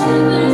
Super